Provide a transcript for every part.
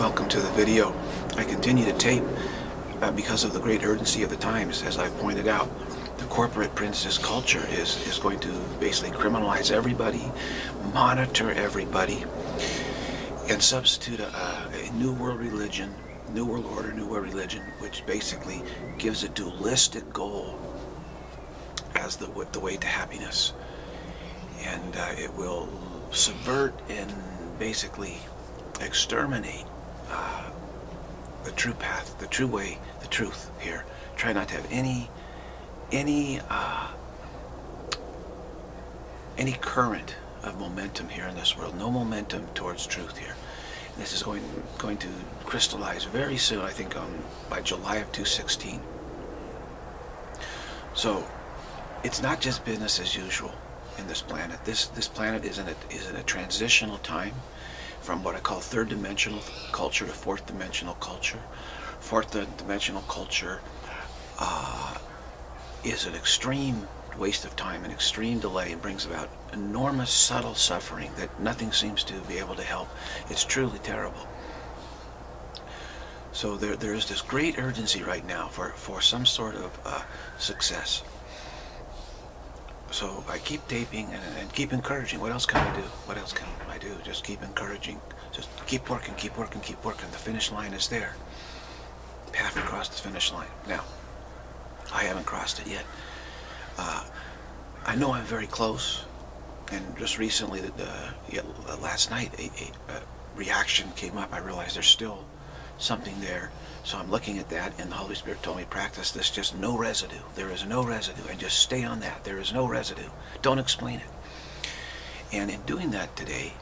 Welcome to the video. I continue to tape uh, because of the great urgency of the times, as I've pointed out. The corporate princess culture is, is going to basically criminalize everybody, monitor everybody, and substitute a, a new world religion, new world order, new world religion, which basically gives a dualistic goal as the, the way to happiness. And uh, it will subvert and basically exterminate uh, the true path, the true way, the truth here. Try not to have any, any, uh, any current of momentum here in this world. No momentum towards truth here. And this is going going to crystallize very soon. I think um, by July of 2016. So it's not just business as usual in this planet. This this planet is in a is in a transitional time from what I call third dimensional culture to fourth dimensional culture. Fourth dimensional culture uh, is an extreme waste of time, an extreme delay, and brings about enormous subtle suffering that nothing seems to be able to help. It's truly terrible. So there, there is this great urgency right now for, for some sort of uh, success. So I keep taping and, and keep encouraging. What else can I do? What else can I do? Just keep encouraging. Just keep working, keep working, keep working. The finish line is there. Have to cross the finish line. Now, I haven't crossed it yet. Uh, I know I'm very close. And just recently, yeah, last night, a, a, a reaction came up. I realized there's still something there. So I'm looking at that, and the Holy Spirit told me, practice this, just no residue. There is no residue, and just stay on that. There is no residue. Don't explain it. And in doing that today,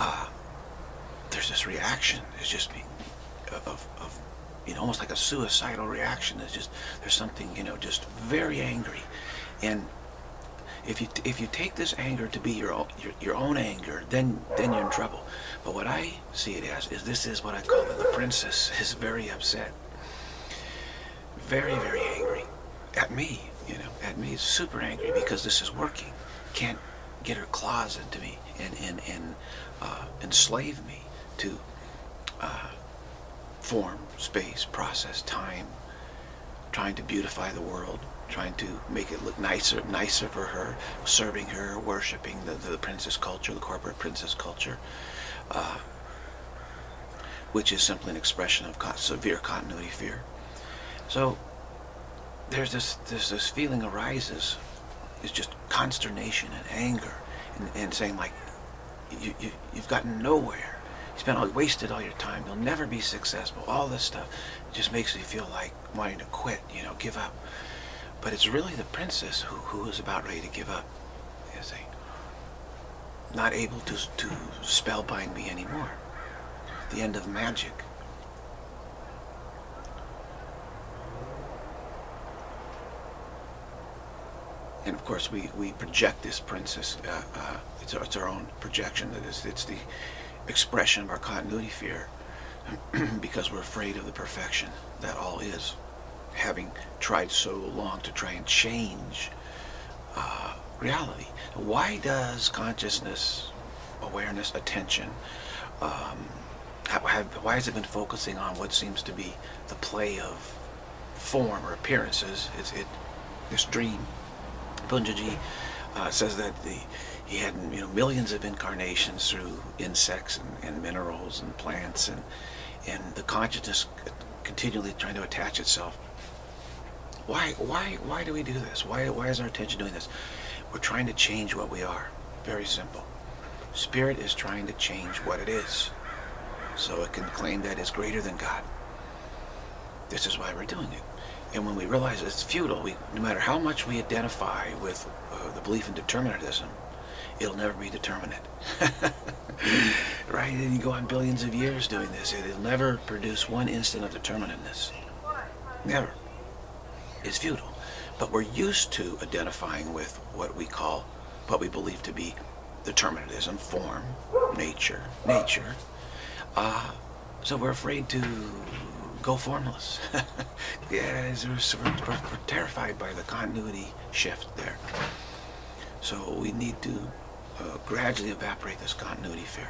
uh, there's this reaction. It's just of, of, you know, almost like a suicidal reaction. It's just, there's something, you know, just very angry. And if you if you take this anger to be your own, your, your own anger, then then you're in trouble. But what I see it as is this is what I call it. The princess is very upset, very very angry at me. You know, at me, super angry because this is working. Can't get her claws into me and and and uh, enslave me to uh, form, space, process, time, trying to beautify the world trying to make it look nicer, nicer for her, serving her, worshiping the, the princess culture, the corporate princess culture, uh, which is simply an expression of severe continuity fear. So there's this, this, this feeling arises, it's just consternation and anger, and, and saying like, you, you, you've gotten nowhere. You spent all, wasted all your time. You'll never be successful. All this stuff just makes me feel like wanting to quit, you know, give up. But it's really the princess who, who is about ready to give up, you see. Not able to, to spellbind me anymore. The end of magic. And of course, we, we project this princess. Uh, uh, it's, our, it's our own projection. That is, it's the expression of our continuity fear because we're afraid of the perfection that all is having tried so long to try and change uh, reality. Why does consciousness, awareness, attention, um, have, why has it been focusing on what seems to be the play of form or appearances? It's it, this dream. Punjaji uh, says that the, he had you know millions of incarnations through insects and, and minerals and plants and and the consciousness continually trying to attach itself why, why, why do we do this? Why, why is our attention doing this? We're trying to change what we are. Very simple. Spirit is trying to change what it is. So it can claim that it's greater than God. This is why we're doing it. And when we realize it's futile, we, no matter how much we identify with uh, the belief in determinism, it'll never be determinate. right? And you go on billions of years doing this. It'll never produce one instant of determinateness. Never is feudal. But we're used to identifying with what we call, what we believe to be determinism, form, nature, nature. Uh, so we're afraid to go formless. yeah, we're, we're terrified by the continuity shift there. So we need to uh, gradually evaporate this continuity fear.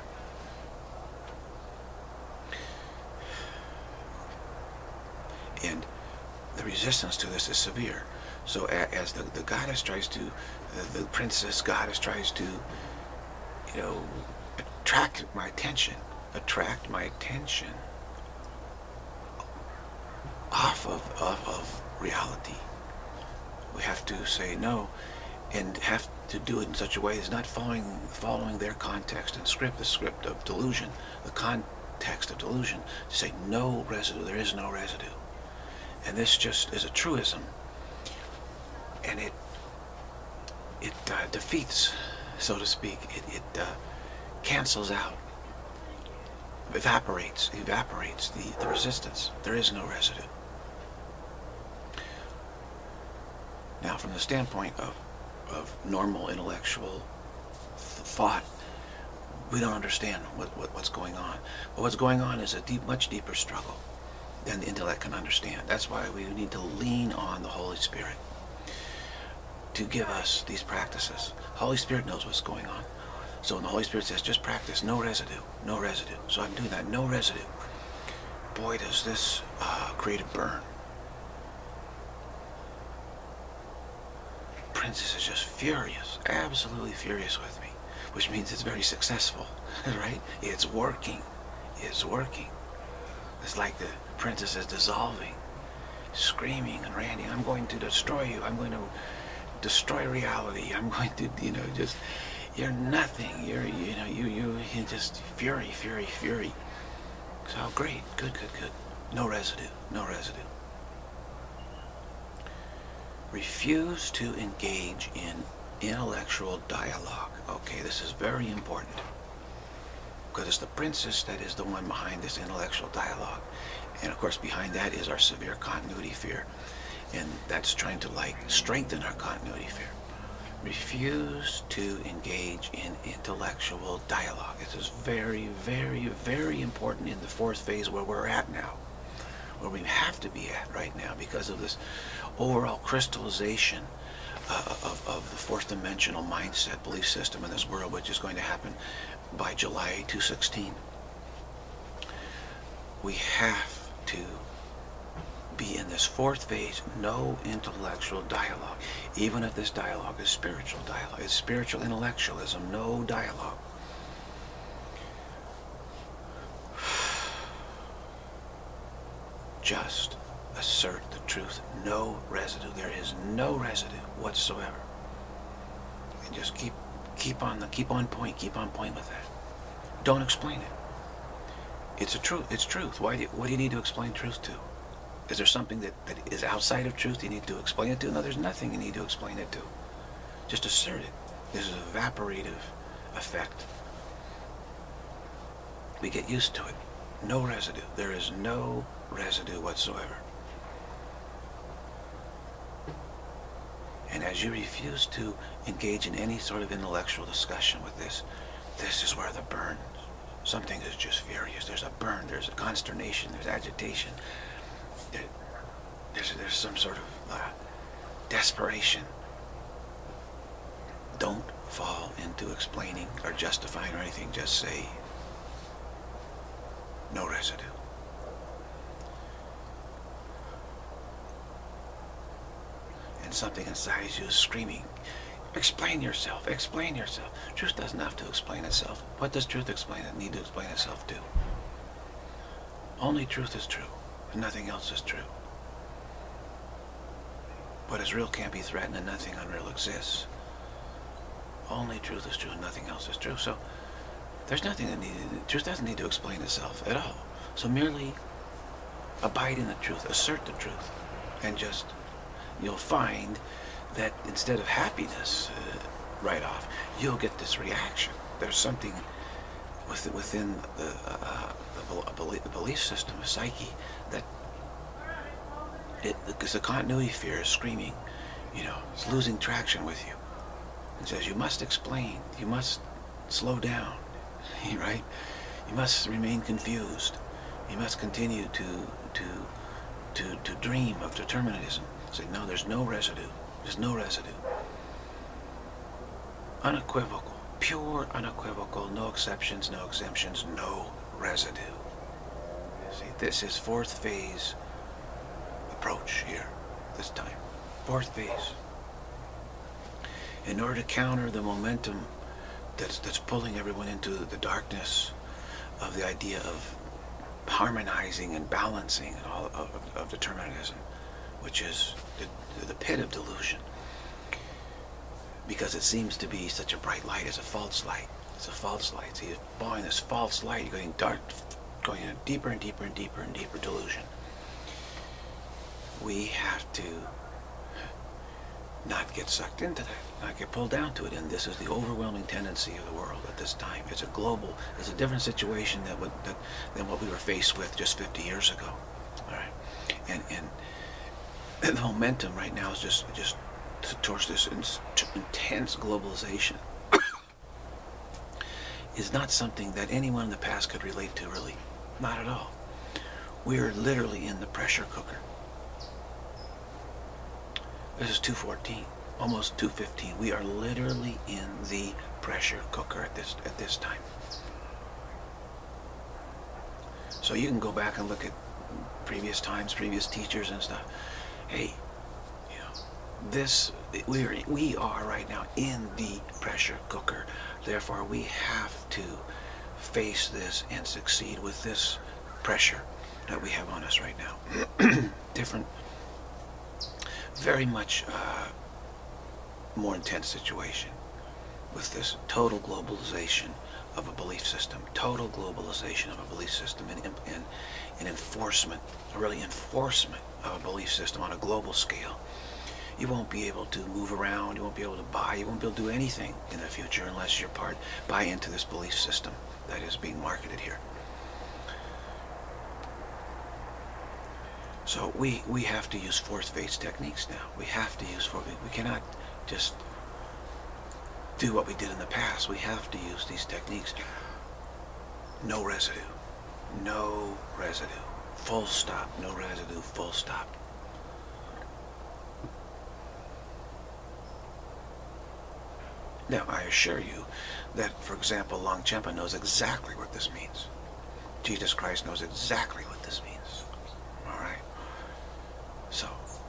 And resistance to this is severe. So as the, the goddess tries to, the, the princess goddess tries to, you know, attract my attention, attract my attention off of, off of reality. We have to say no and have to do it in such a way as not following following their context and script, the script of delusion, the context of delusion, to say no residue, there is no residue. And this just is a truism. And it it uh, defeats, so to speak, it, it uh, cancels out, evaporates, evaporates the, the resistance. There is no residue. Now, from the standpoint of, of normal intellectual thought, we don't understand what, what, what's going on. But what's going on is a deep, much deeper struggle than the intellect can understand. That's why we need to lean on the Holy Spirit to give us these practices. Holy Spirit knows what's going on. So when the Holy Spirit says, just practice, no residue, no residue. So I'm doing that, no residue. Boy, does this uh, create a burn. Princess is just furious, absolutely furious with me, which means it's very successful, right? It's working. It's working. It's like the princess is dissolving, screaming and ranting, I'm going to destroy you. I'm going to destroy reality. I'm going to, you know, just, you're nothing. You're, you know, you, you, you just fury, fury, fury. So great, good, good, good. No residue, no residue. Refuse to engage in intellectual dialogue. Okay, this is very important. Because it's the princess that is the one behind this intellectual dialogue. And of course behind that is our severe continuity fear. And that's trying to like strengthen our continuity fear. Refuse to engage in intellectual dialogue. This is very, very, very important in the fourth phase where we're at now. Where we have to be at right now because of this overall crystallization uh, of, of the fourth dimensional mindset, belief system in this world, which is going to happen by July 216. We have to be in this fourth phase, no intellectual dialogue. Even if this dialogue is spiritual dialogue, it's spiritual intellectualism, no dialogue. Just assert the truth. No residue. There is no residue whatsoever. And just keep keep on the keep on point, keep on point with that. Don't explain it. It's a truth. It's truth. Why do you, what do you need to explain truth to? Is there something that, that is outside of truth you need to explain it to? No, there's nothing you need to explain it to. Just assert it. This is an evaporative effect. We get used to it. No residue. There is no residue whatsoever. And as you refuse to engage in any sort of intellectual discussion with this, this is where the burn, something is just furious. There's a burn, there's a consternation, there's agitation. There, there's, there's some sort of uh, desperation. Don't fall into explaining or justifying or anything. Just say, no residue. and something inside you is screaming, explain yourself, explain yourself. Truth doesn't have to explain itself. What does truth explain it need to explain itself to? Only truth is true, and nothing else is true. What is real can't be threatened, and nothing unreal exists. Only truth is true, and nothing else is true. So there's nothing that needed. Truth doesn't need to explain itself at all. So merely abide in the truth, assert the truth, and just you'll find that instead of happiness uh, right off, you'll get this reaction. There's something within the, uh, the belief system, a psyche, that it, because the continuity fear is screaming, you know, it's losing traction with you. It says you must explain, you must slow down, right? You must remain confused. You must continue to to to to dream of determinism. Say, no, there's no residue. There's no residue. Unequivocal. Pure, unequivocal. No exceptions, no exemptions, no residue. See, this is fourth phase approach here. this time. Fourth phase. In order to counter the momentum that's, that's pulling everyone into the darkness of the idea of harmonizing and balancing and all of, of, of determinism, which is the, the pit of delusion. Because it seems to be such a bright light as a false light. It's a false light. So you're following this false light, you're going dark, going in deeper and deeper and deeper and deeper delusion. We have to not get sucked into that, not get pulled down to it. And this is the overwhelming tendency of the world at this time. It's a global, it's a different situation that, would, that than what we were faced with just 50 years ago. All right, and, and the momentum right now is just just towards this intense globalization is not something that anyone in the past could relate to, really. Not at all. We're literally in the pressure cooker. This is 214, almost 215. We are literally in the pressure cooker at this at this time. So you can go back and look at previous times, previous teachers and stuff. Hey, you know, this we are we are right now in the pressure cooker. Therefore, we have to face this and succeed with this pressure that we have on us right now. Different very much uh, more intense situation with this total globalization of a belief system, total globalization of a belief system and, and, and enforcement, really enforcement a belief system on a global scale. You won't be able to move around, you won't be able to buy, you won't be able to do anything in the future unless you're part, buy into this belief system that is being marketed here. So we, we have to use fourth phase techniques now. We have to use fourth We cannot just do what we did in the past. We have to use these techniques. No residue. No residue. Full stop. No residue. Full stop. Now, I assure you that, for example, Longchenpa knows exactly what this means. Jesus Christ knows exactly what this means. All right? So,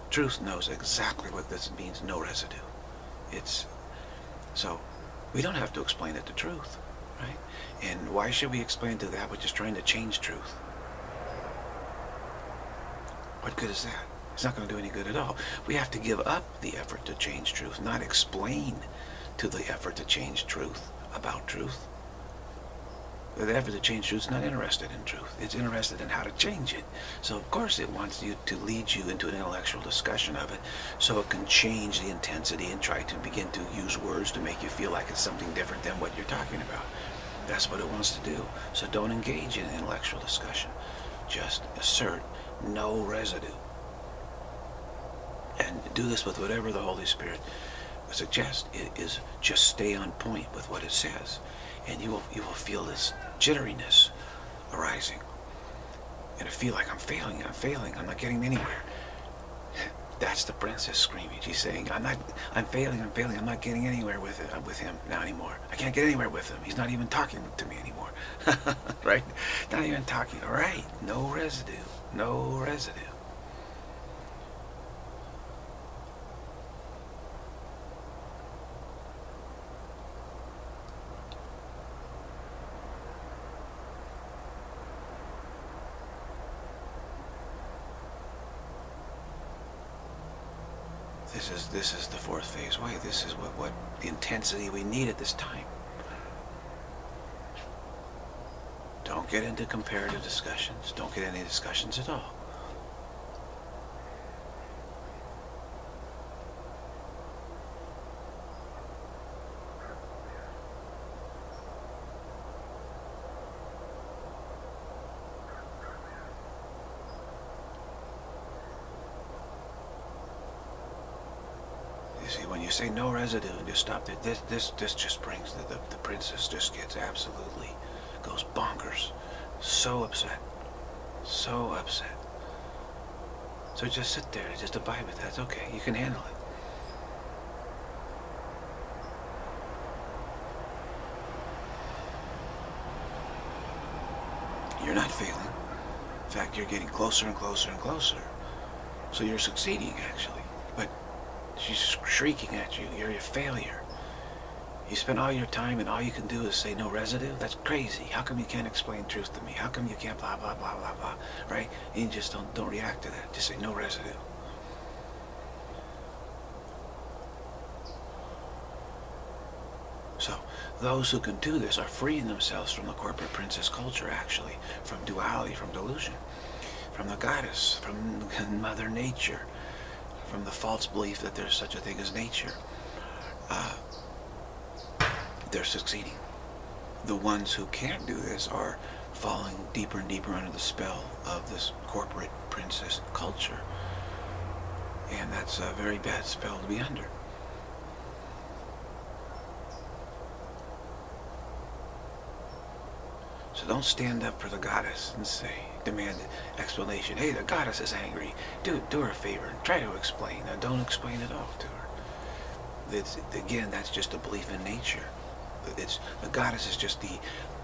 truth knows exactly what this means, no residue. It's, so, we don't have to explain it to truth, right? And why should we explain to that which is trying to change truth? What good is that? It's not going to do any good at all. We have to give up the effort to change truth, not explain to the effort to change truth about truth. The effort to change truth is not interested in truth. It's interested in how to change it. So of course it wants you to lead you into an intellectual discussion of it so it can change the intensity and try to begin to use words to make you feel like it's something different than what you're talking about. That's what it wants to do. So don't engage in an intellectual discussion. Just assert no residue. And do this with whatever the Holy Spirit suggests. It is just stay on point with what it says and you will, you will feel this jitteriness arising. And I feel like I'm failing, I'm failing, I'm not getting anywhere. That's the princess screaming. She's saying, I'm not, I'm failing, I'm failing, I'm not getting anywhere with it, with him now anymore. I can't get anywhere with him. He's not even talking to me anymore. right? Not even talking. All right, no residue, no residue. This is this is the fourth phase way. This is what, what the intensity we need at this time. Don't get into comparative discussions. Don't get any discussions at all. You see, when you say no residue and just stop there, this, this, this just brings, the, the, the princess just gets absolutely, goes bonkers. So upset. So upset. So just sit there, just abide with that. It's okay. You can handle it. You're not failing. In fact, you're getting closer and closer and closer. So you're succeeding, actually. But she's shrieking at you. You're a failure. You spend all your time and all you can do is say no residue? That's crazy. How come you can't explain truth to me? How come you can't blah, blah, blah, blah, blah, right? You just don't, don't react to that. Just say no residue. So those who can do this are freeing themselves from the corporate princess culture, actually, from duality, from delusion, from the goddess, from Mother Nature, from the false belief that there's such a thing as nature. Uh, they're succeeding. The ones who can't do this are falling deeper and deeper under the spell of this corporate princess culture. And that's a very bad spell to be under. So don't stand up for the goddess and say, demand explanation. Hey, the goddess is angry. Do do her a favor and try to explain. Now, don't explain it all to her. It's, again, that's just a belief in nature. It's the goddess is just the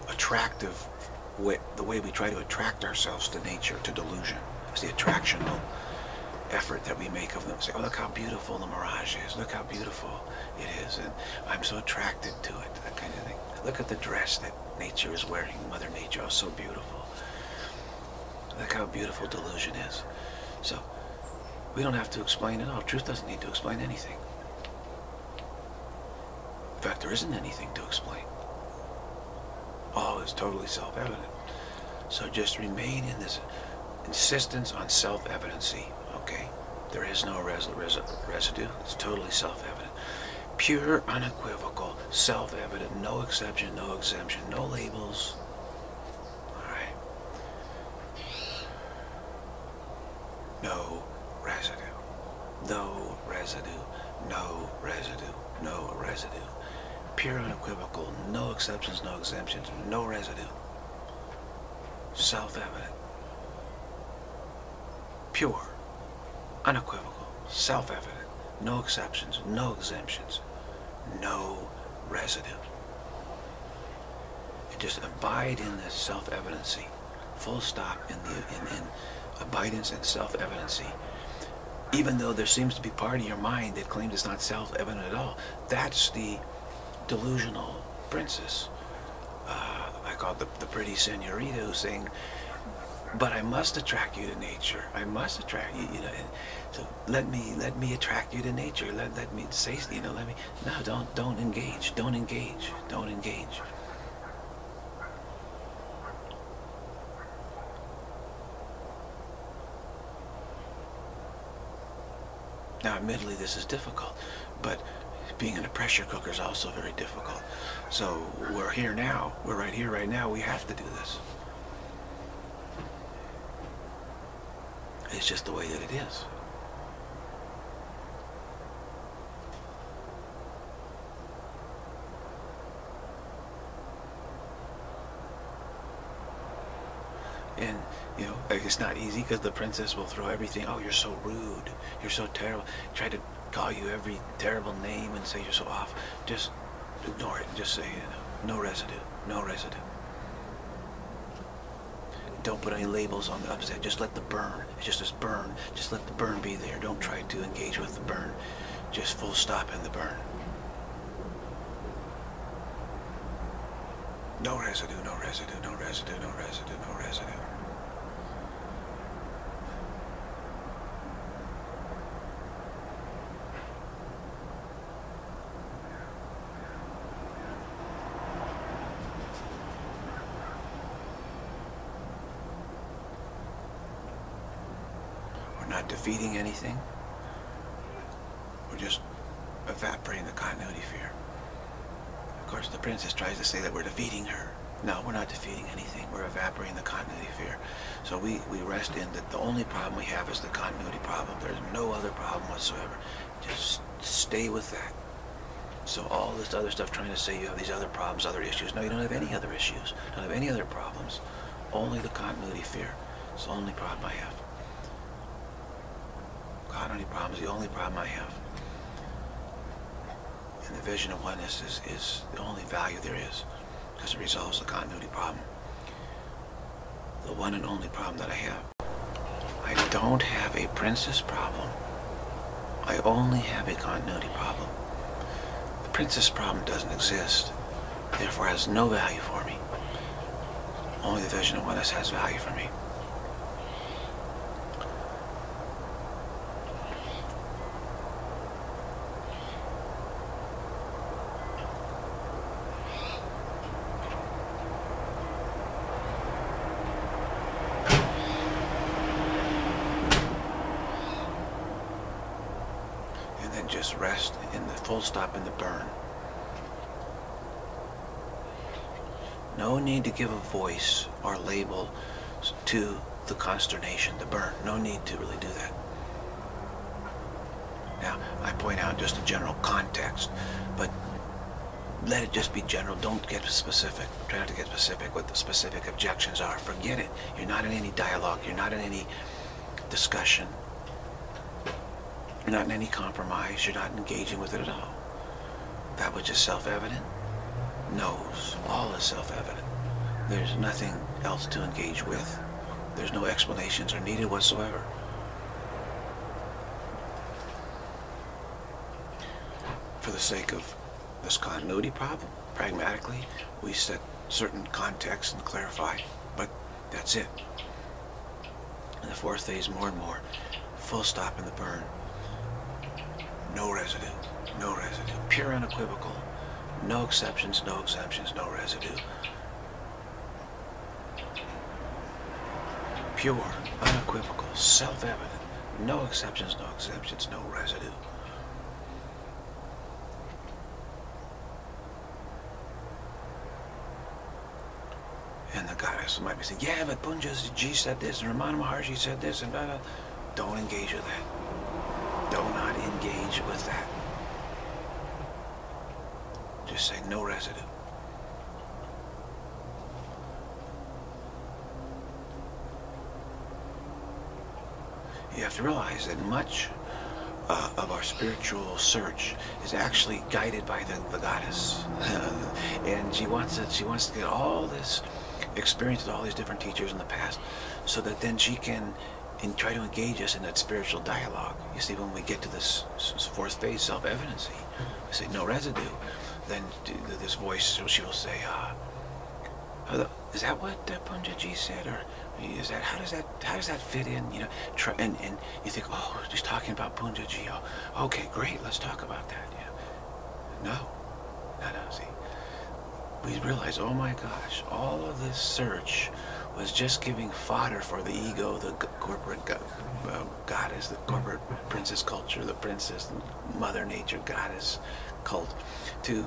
attractive way, the way we try to attract ourselves to nature, to delusion. It's the attractional effort that we make of them. Say, oh, look how beautiful the mirage is. Look how beautiful it is. And I'm so attracted to it, that kind of thing. Look at the dress that nature is wearing. Mother Nature, oh, so beautiful. Look how beautiful delusion is. So, we don't have to explain it all. Truth doesn't need to explain anything. In fact, there isn't anything to explain. All is totally self-evident. So just remain in this insistence on self-evidency, okay? There is no res res residue. It's totally self-evident. Pure, unequivocal, self-evident, no exception, no exemption, no labels. All right. No residue. No residue. No residue. No residue. Pure, unequivocal, no exceptions, no exemptions, no residue. Self-evident. Pure, unequivocal, self-evident, no exceptions, no exemptions, no residue. And just abide in this self-evidency. Full stop in the in, in abidance and self-evidency. Even though there seems to be part of your mind that claims it's not self-evident at all, that's the delusional princess. Uh, I call it the, the pretty senorita who's saying, but I must attract you to nature. I must attract you, you know. So let me let me attract you to nature. Let let me say, you know, let me. No, don't don't engage. Don't engage. Don't engage. Now, admittedly, this is difficult, but being in a pressure cooker is also very difficult. So we're here now. We're right here, right now. We have to do this. It's just the way that it is. And, you know, it's not easy because the princess will throw everything. Oh, you're so rude. You're so terrible. Try to call you every terrible name and say you're so off. Just ignore it just say, you know, no residue, no residue. Don't put any labels on the upset. Just let the burn. It's just this burn. Just let the burn be there. Don't try to engage with the burn. Just full stop in the burn. No residue, no residue, no residue, no residue, no residue. We're not defeating anything. We're just evaporating the continuity fear. Of course, the princess tries to say that we're defeating her. No, we're not defeating anything. We're evaporating the continuity fear. So we, we rest in that the only problem we have is the continuity problem. There's no other problem whatsoever. Just stay with that. So all this other stuff trying to say you have these other problems, other issues. No, you don't have any other issues. Don't have any other problems. Only the continuity fear. It's the only problem I have. Continuity problem is the only problem I have. And the vision of oneness is, is the only value there is because it resolves the continuity problem. The one and only problem that I have. I don't have a princess problem. I only have a continuity problem. The princess problem doesn't exist, therefore has no value for me. Only the vision of oneness has value for me. and then just rest in the full stop in the burn. No need to give a voice or label to the consternation, the burn. No need to really do that. Now, I point out just a general context, but let it just be general. Don't get specific. Try not to get specific what the specific objections are. Forget it. You're not in any dialogue. You're not in any discussion. You're not in any compromise. You're not engaging with it at all. That which is self-evident knows. All is self-evident. There's nothing else to engage with. There's no explanations are needed whatsoever. For the sake of this continuity problem, pragmatically, we set certain context and clarify, but that's it. And the fourth phase, more and more, full stop in the burn. No residue, no residue. Pure unequivocal. No exceptions, no exemptions, no residue. Pure, unequivocal, self-evident. No exceptions, no exemptions, no residue. And the goddess might be saying, yeah, but Punjaji said this, and Ramana Maharshi said this, and blah, blah. Don't engage with that. Do not engage with that. Just say no residue. You have to realize that much uh, of our spiritual search is actually guided by the, the goddess, and she wants it. She wants to get all this experience with all these different teachers in the past, so that then she can and try to engage us in that spiritual dialogue. You see, when we get to this fourth phase, self-evidency, we say no residue, then this voice, she will say, uh, is that what uh, Punjaji said, or is that how does that how does that fit in? You know, try, and and you think, oh, just talking about Punjaji. Oh, okay, great, let's talk about that. Know, no, no, no. See, we realize, oh my gosh, all of this search was just giving fodder for the ego, the corporate uh, goddess, the corporate princess culture, the princess, mother nature goddess cult, to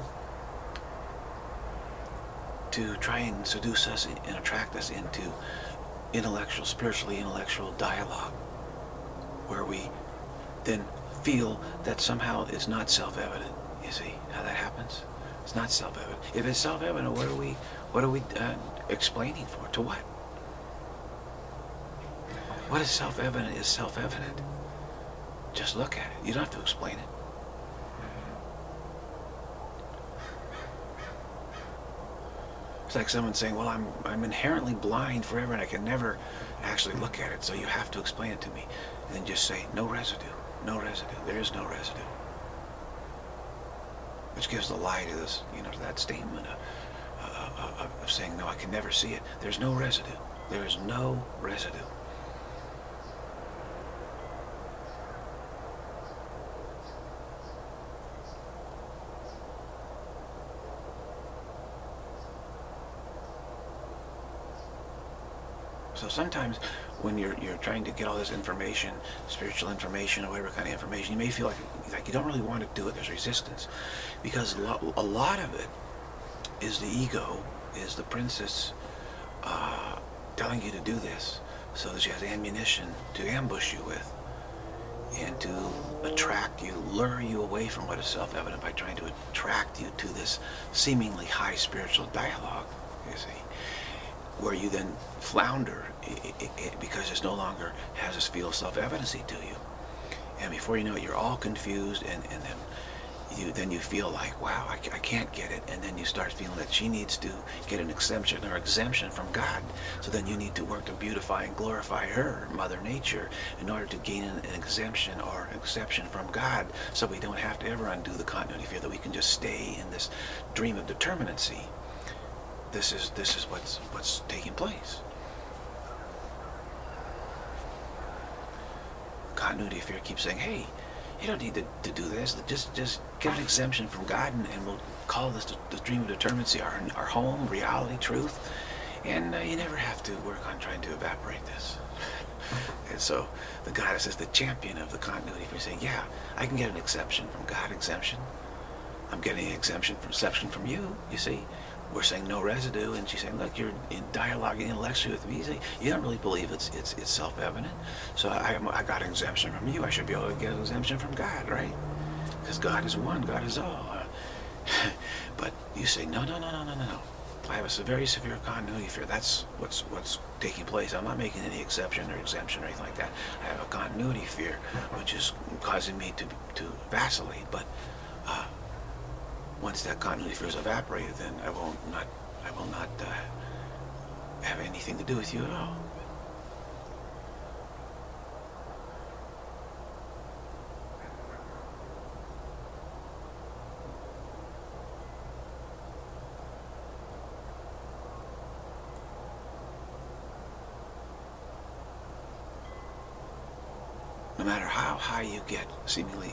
to try and seduce us and attract us into intellectual, spiritually intellectual dialogue, where we then feel that somehow it's not self-evident. You see how that happens? It's not self-evident. If it's self-evident, what are we, what are we uh, explaining for? To what? What is self-evident is self-evident. Just look at it. You don't have to explain it. It's like someone saying, well, I'm, I'm inherently blind forever and I can never actually look at it, so you have to explain it to me. And then just say, no residue, no residue, there is no residue. Which gives the lie to this, you know, to that statement of, uh, uh, of, of saying, no, I can never see it. There's no residue. There is no residue. So sometimes when you're you're trying to get all this information, spiritual information or whatever kind of information, you may feel like like you don't really want to do it. There's resistance because a lot, of it is the ego, is the princess uh, telling you to do this so that she has ammunition to ambush you with and to attract you, lure you away from what is self-evident by trying to attract you to this seemingly high spiritual dialogue, where you then flounder because it no longer has this feel of self-evidency to you. And before you know it, you're all confused and, and then you then you feel like, wow, I, I can't get it. And then you start feeling that she needs to get an exemption or exemption from God. So then you need to work to beautify and glorify her, Mother Nature, in order to gain an, an exemption or exception from God. So we don't have to ever undo the continuity fear, that we can just stay in this dream of determinacy. This is, this is what's, what's taking place. Continuity fear keeps saying, hey, you don't need to, to do this. Just just get an exemption from God, and, and we'll call this the, the dream of determinacy our, our home, reality, truth. And uh, you never have to work on trying to evaporate this. and so the goddess is the champion of the continuity. For saying, yeah, I can get an exemption from God, exemption. I'm getting an exemption from exception from you, you see we're saying no residue, and she's saying, look, you're in dialogue intellectually with me. Saying, you don't really believe it's it's, it's self-evident. So I, I got an exemption from you. I should be able to get an exemption from God, right? Because God is one. God is all. but you say, no, no, no, no, no, no, no. I have a very severe continuity fear. That's what's what's taking place. I'm not making any exception or exemption or anything like that. I have a continuity fear, which is causing me to to vacillate. But uh, once that continuity fear is evaporated, then I will not, I will not uh, have anything to do with you at all. No matter how high you get, seemingly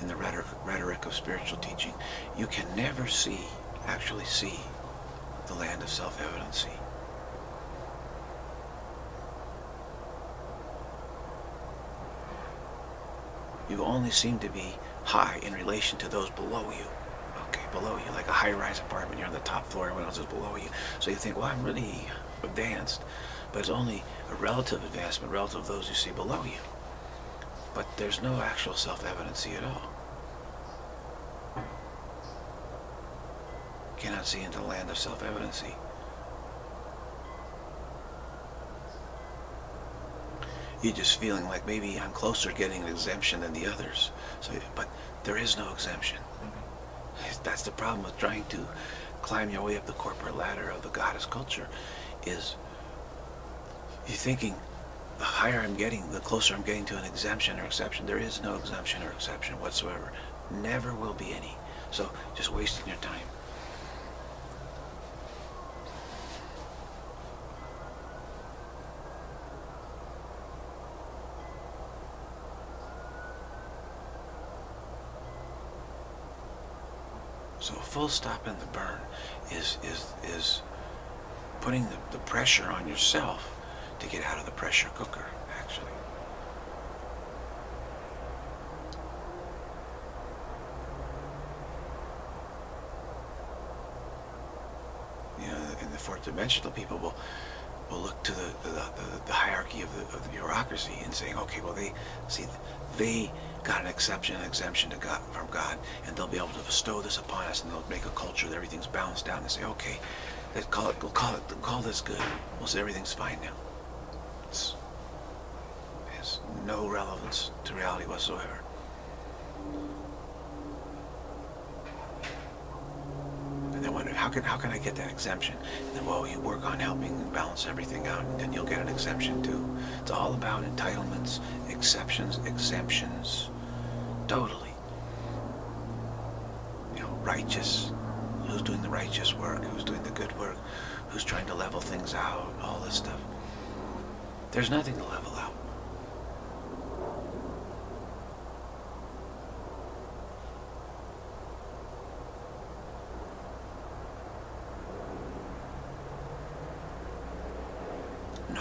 in the rhetoric, of spiritual teaching, you can never see, actually see, the land of self-evidency. You only seem to be high in relation to those below you. Okay, below you, like a high-rise apartment, you're on the top floor, everyone else is below you. So you think, well, I'm really advanced, but it's only a relative advancement relative to those you see below you. But there's no actual self-evidency at all. Cannot see into the land of self-evidency. You're just feeling like maybe I'm closer getting an exemption than the others. So, but there is no exemption. Mm-hmm. That's the problem with trying to climb your way up the corporate ladder of the goddess culture is you're thinking the higher I'm getting, the closer I'm getting to an exemption or exception. There is no exemption or exception whatsoever. Never will be any. So just wasting your time. So a full stop in the burn is is is putting the, the pressure on yourself to get out of the pressure cooker, actually. You know, in the fourth dimensional people will will look to the the, the, the hierarchy of the, of the bureaucracy and saying, okay, well they see they got an exception, an exemption to God from God, and they'll be able to bestow this upon us, and they'll make a culture that everything's balanced down and say, okay, let's call it, we'll call it, call this good. We'll say everything's fine now. It's, it has no relevance to reality whatsoever. And then wonder, how can how can I get that exemption? And then, well, you work on helping balance everything out, and then you'll get an exemption too. It's all about entitlements, exceptions, exemptions. Totally. You know, righteous. Who's doing the righteous work? Who's doing the good work? Who's trying to level things out? All this stuff. There's nothing to level out.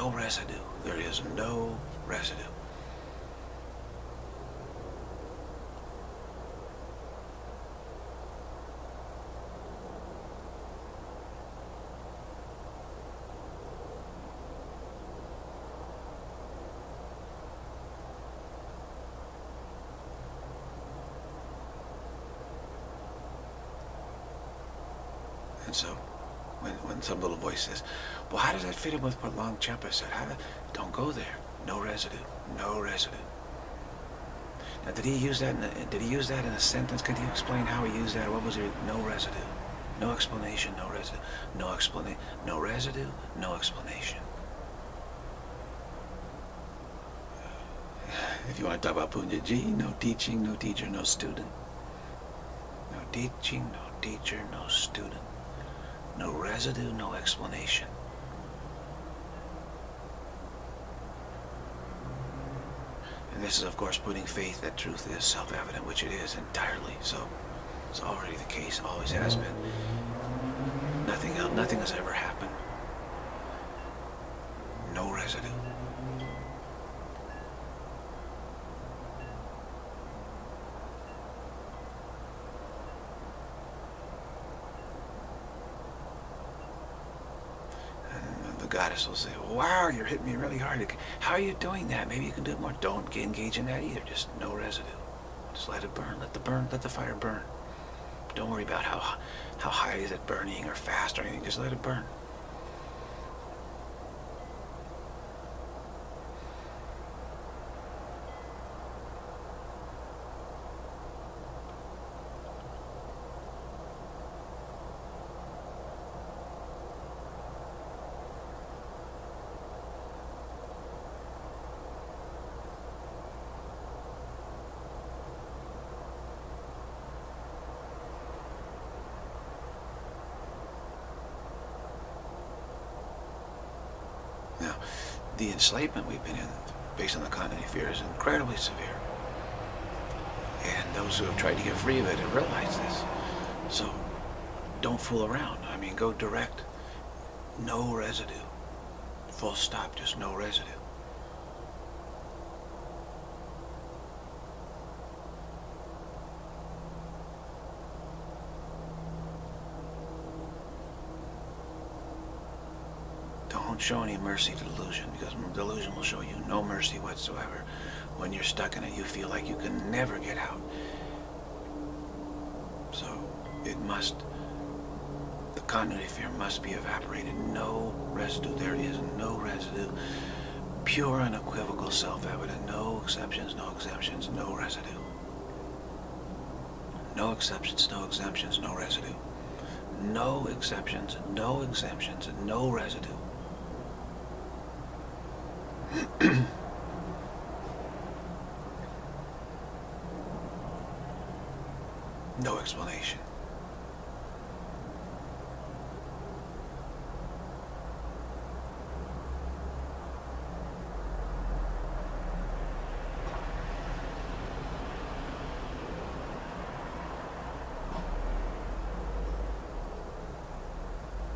No residue. There is no residue. And so, when, when some little voice says, well, how does that fit in with what Longchenpa said? How do, don't go there. No residue. No residue. Now, did he use that? In a, did he use that in a sentence? Could you explain how he used that? What was it? No residue, no explanation, no residue, no explanation, no residue, no explanation. If you want to talk about Punjaji, no teaching, no teacher, no student. No teaching, no teacher, no student. No residue, no explanation. And this is, of course, putting faith that truth is self-evident, which it is entirely. So it's already the case, always has been. Nothing else, nothing has ever happened. No residue. Will say, wow, you're hitting me really hard. How are you doing that? Maybe you can do it more. Don't get engaged in that either. Just no residue. Just let it burn. Let the burn. Let the fire burn. Don't worry about how how high is it burning or fast or anything. Just let it burn. Now, the enslavement we've been in, based on the continuity fear, is incredibly severe. And those who have tried to get free of it have realized this. So, don't fool around. I mean, go direct. No residue. Full stop, just no residue. Don't show any mercy to delusion because delusion will show you no mercy whatsoever. When you're stuck in it, you feel like you can never get out. So it must, the continuity fear must be evaporated. No residue. There is no residue. Pure unequivocal self-evident. No exceptions, no exemptions, no residue. No exceptions, no exemptions, no residue. No exceptions, no exemptions, no residue. no explanation.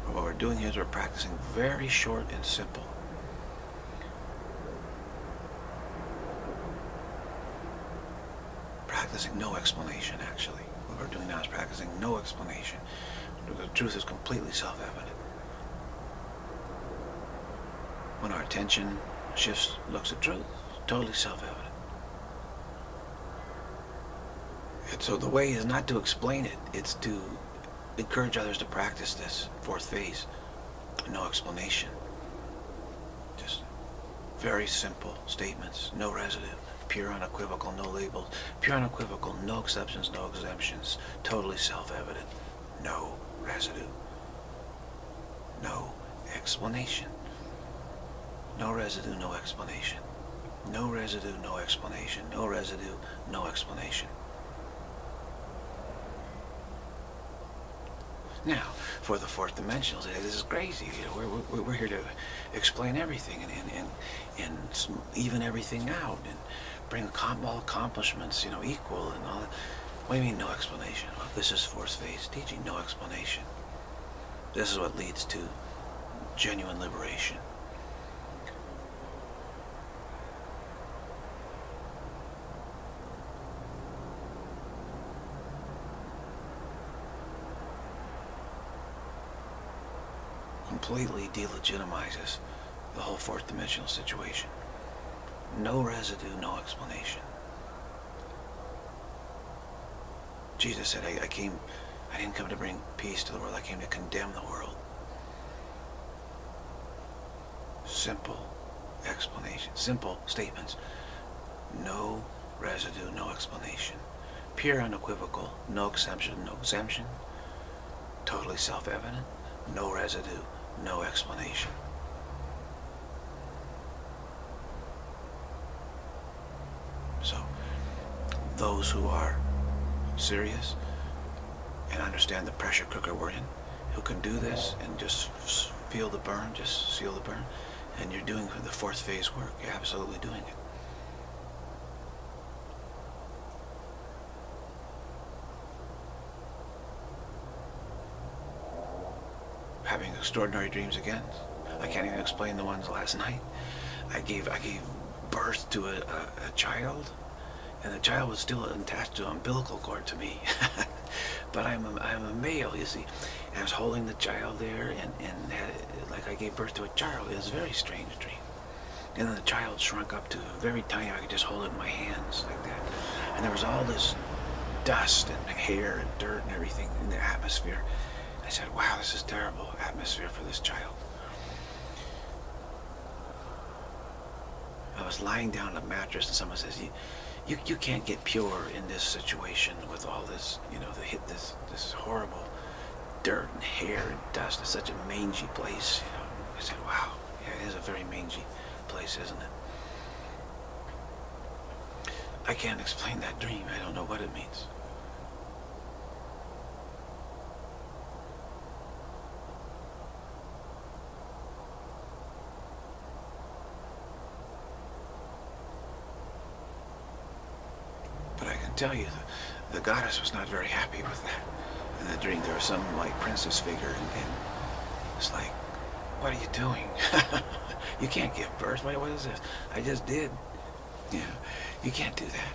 What we're doing here is we're practicing very short and simple. Practicing no explanation, actually. What we're doing now is practicing no explanation. The truth is completely self-evident. When our attention shifts, looks at truth, totally self-evident. And so the way is not to explain it, it's to encourage others to practice this fourth phase. No explanation. Just very simple statements, no residue pure unequivocal, no labels, pure unequivocal, no exceptions, no exemptions, totally self-evident, no residue, no explanation, no residue, no explanation, no residue, no explanation, no residue, no explanation. Now, for the fourth dimensional, this is crazy. You know, we're, we're, here to explain everything and, and, and, and even everything out and bring all accomplishments, you know, equal and all that. What do you mean no explanation? Well, this is fourth phase teaching, no explanation. This is what leads to genuine liberation. completely delegitimizes the whole fourth dimensional situation. No residue, no explanation. Jesus said, I, I, came, I didn't come to bring peace to the world, I came to condemn the world. Simple explanation, simple statements. No residue, no explanation. Pure, unequivocal, no exception, no exemption. Totally self-evident, no residue, no explanation. So, those who are serious and understand the pressure cooker we're in, who can do this and just feel the burn, just feel the burn, and you're doing the fourth phase work. You're absolutely doing it. Having extraordinary dreams again. I can't even explain the ones last night. I gave I gave birth to a, a, a child, and the child was still attached to an umbilical cord to me. but I'm a, I'm a male, you see. And I was holding the child there, and, and had, like I gave birth to a child. It was a very strange dream. And then the child shrunk up to very tiny. I could just hold it in my hands like that. And there was all this dust and hair and dirt and everything in the atmosphere. I said, wow, this is terrible atmosphere for this child. I was lying down on a mattress and someone says, you, you, can't get pure in this situation with all this, you know, the hit this, this horrible dirt and hair and dust. It's such a mangy place, you know. I said, wow, yeah, it is a very mangy place, isn't it? I can't explain that dream. I don't know what it means. Tell you, the, the goddess was not very happy with that. In the dream, there was some like princess figure, and, and it's like, what are you doing? you can't give birth. What, what is this? I just did. Yeah, you can't do that.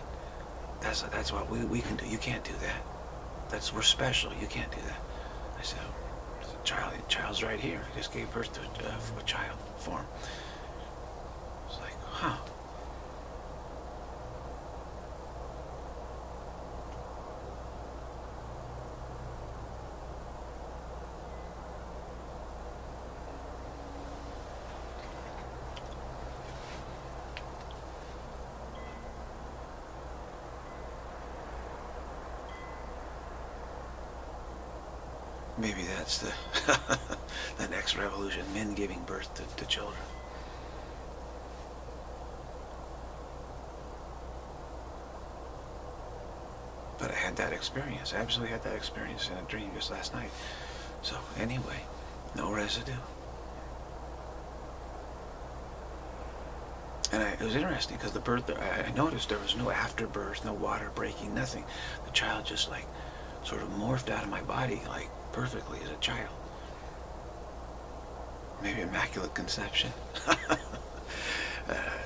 That's that's what we, we can do. You can't do that. That's we're special. You can't do that. I said, the child, child's right here. I just gave birth to a, uh, a child form. It's like, huh. Maybe that's the the next revolution, men giving birth to, to children. But I had that experience. I absolutely had that experience in a dream just last night. So anyway, no residue. And I, it was interesting because the birth, I, I noticed there was no afterbirth, no water breaking, nothing. The child just like sort of morphed out of my body like perfectly as a child. Maybe immaculate conception. uh,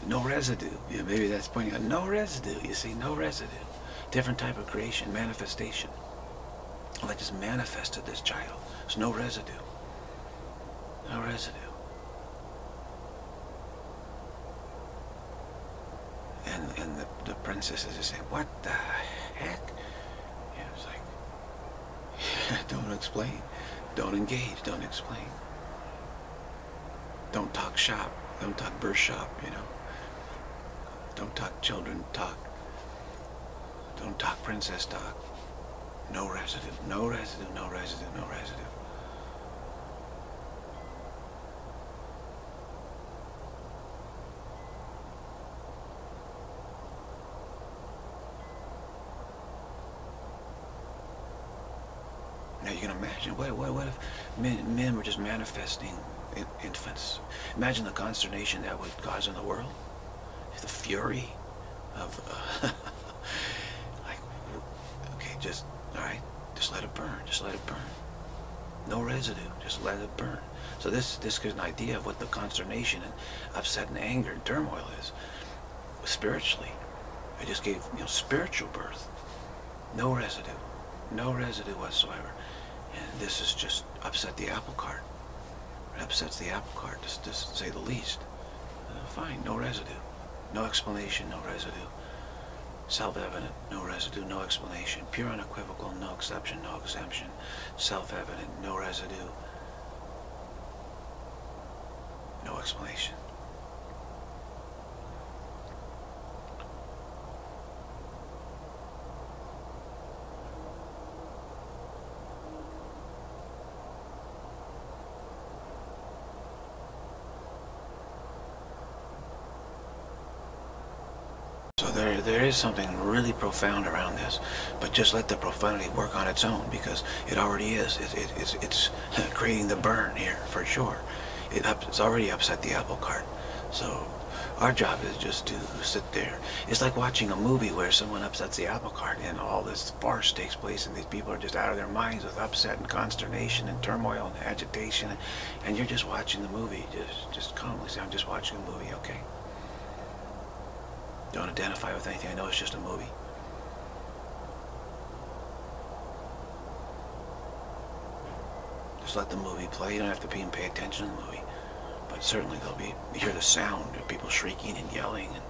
no residue. Yeah, maybe that's pointing out no residue. You see, no residue. Different type of creation, manifestation. Well, I just manifested this child. There's no residue. No residue. And and the, the princess is just saying, what the heck? Yeah, it's like, don't explain. Don't engage. Don't explain. Don't talk shop. Don't talk birth shop, you know. Don't talk children talk. Don't talk princess talk. No residue. No residue. No residue. No residue. Now you can imagine, what, what, what if men, men were just manifesting in, infants? Imagine the consternation that would cause in the world. The fury of, uh, like, okay, just, all right, just let it burn, just let it burn. No residue, just let it burn. So this, this gives an idea of what the consternation and upset and anger and turmoil is. Spiritually, I just gave, you know, spiritual birth. No residue, no residue whatsoever. And this is just upset the apple cart. It upsets the apple cart, just to say the least. Uh, fine, no residue. No explanation, no residue. Self-evident, no residue, no explanation. Pure unequivocal, no exception, no exemption. Self-evident, no residue. No explanation. there is something really profound around this, but just let the profanity work on its own because it already is. It, it, it's, it's creating the burn here for sure. It up, it's already upset the apple cart. So our job is just to sit there. It's like watching a movie where someone upsets the apple cart and all this farce takes place and these people are just out of their minds with upset and consternation and turmoil and agitation and you're just watching the movie just just calmly say I'm just watching a movie okay don't identify with anything I know it's just a movie just let the movie play you don't have to be and pay attention to the movie but certainly there'll be, you hear the sound of people shrieking and yelling and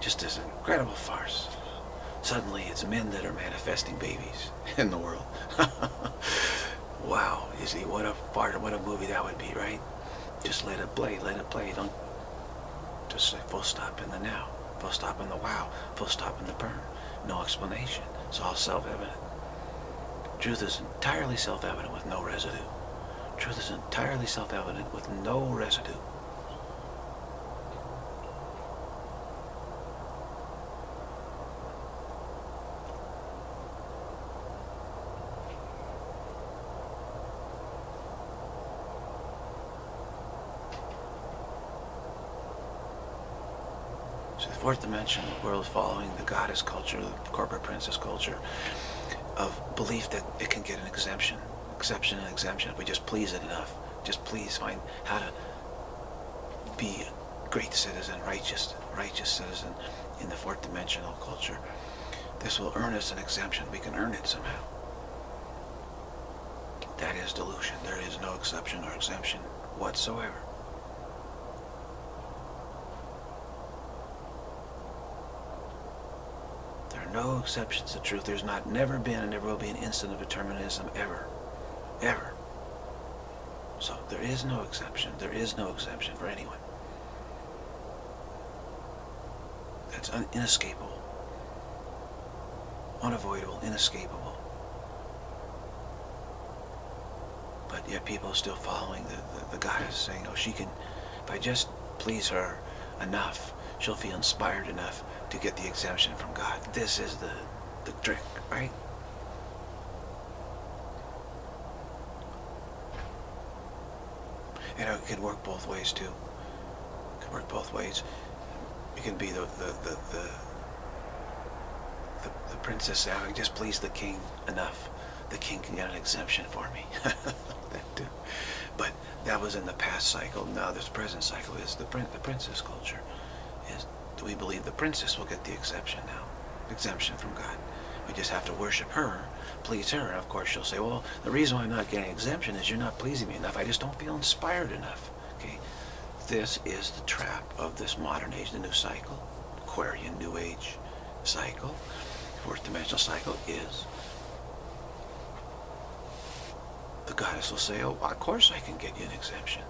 just this incredible farce. Suddenly it's men that are manifesting babies in the world. wow, you see, what a fart, what a movie that would be, right? Just let it play, let it play. Don't just say full stop in the now, full stop in the wow, full stop in the burn. No explanation. It's all self-evident. Truth is entirely self-evident with no residue. Truth is entirely self-evident with no residue. Fourth dimension world following the goddess culture, the corporate princess culture, of belief that it can get an exemption exception and exemption if we just please it enough. Just please find how to be a great citizen, righteous, righteous citizen in the fourth dimensional culture. This will earn us an exemption. We can earn it somehow. That is delusion. There is no exception or exemption whatsoever. There are no exceptions to truth. There's not never been and never will be an instant of determinism ever ever. So there is no exception. There is no exception for anyone. That's inescapable. Unavoidable, inescapable. But yet people are still following the, the, the goddess saying, oh, she can, if I just please her enough, she'll feel inspired enough to get the exemption from God. This is the, the trick, right? You know, it can work both ways too. It can work both ways. You can be the the the the, the, the princess saying, just please the king enough. The king can get an exemption for me. that too. But that was in the past cycle. Now this present cycle is the prin the princess culture. Is we believe the princess will get the exception now? Exemption from God. We just have to worship her, please her. And of course she'll say, well, the reason why I'm not getting exemption is you're not pleasing me enough. I just don't feel inspired enough. Okay, This is the trap of this modern age, the new cycle, Aquarian New Age cycle, fourth dimensional cycle is the goddess will say, oh, of course I can get you an exemption.